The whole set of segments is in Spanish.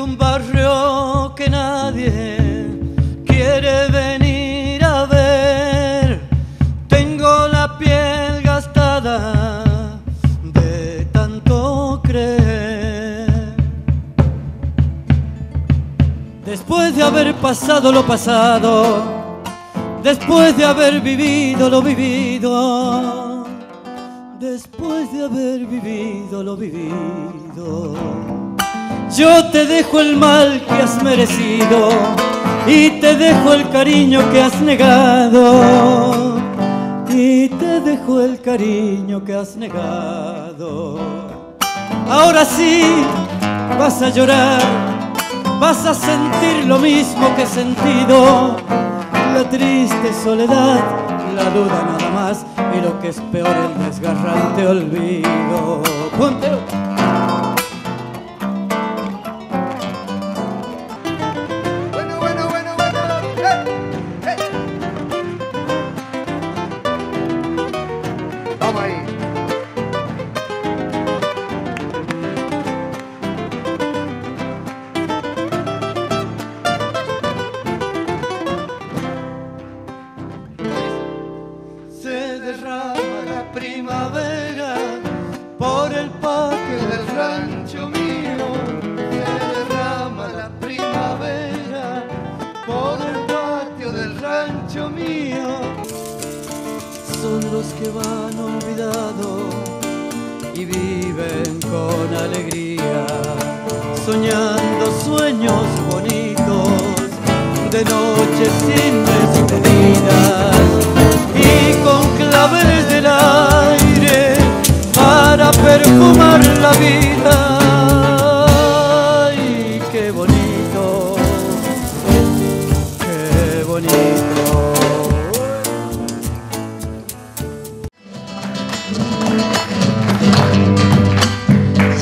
un barrio que nadie quiere venir a ver. Tengo la piel gastada de tanto creer. Después de haber pasado lo pasado, después de haber vivido lo vivido, después de haber vivido lo vivido. Yo te dejo el mal que has merecido y te dejo el cariño que has negado. Y te dejo el cariño que has negado. Ahora sí vas a llorar, vas a sentir lo mismo que he sentido. La triste soledad, la duda nada más y lo que es peor el desgarrante olvido. Punteo. Que van olvidados y viven con alegría, soñando sueños bonitos de noches sin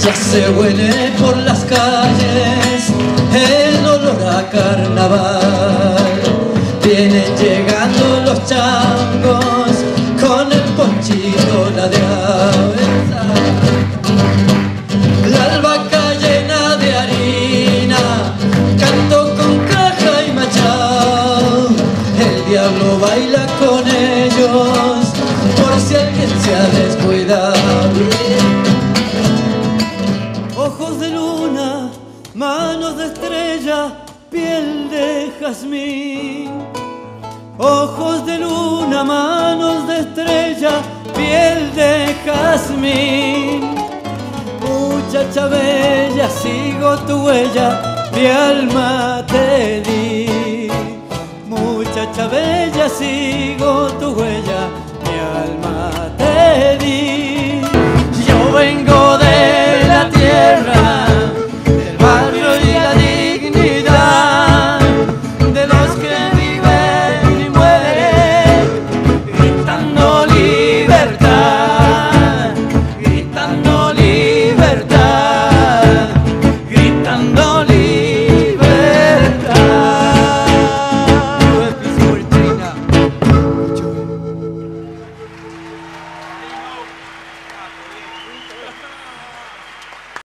Ya se huele por las calles el olor a carnaval. Vienen llegando los changos con el ponchito, la diablo baila con ellos, por si alguien se ha descuidado. Ojos de luna, manos de estrella, piel de jazmín. Ojos de luna, manos de estrella, piel de jazmín. Muchacha bella, sigo tu huella, mi alma te di. Muchacha bella, sigo tu huella,